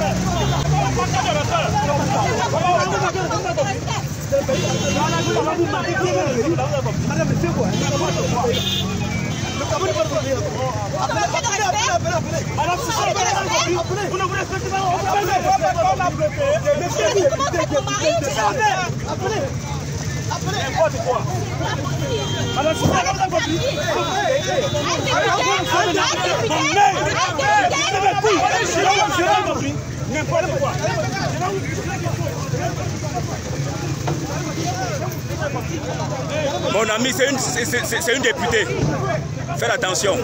Allez, Mon ami, c'est une, une députée. Faites attention.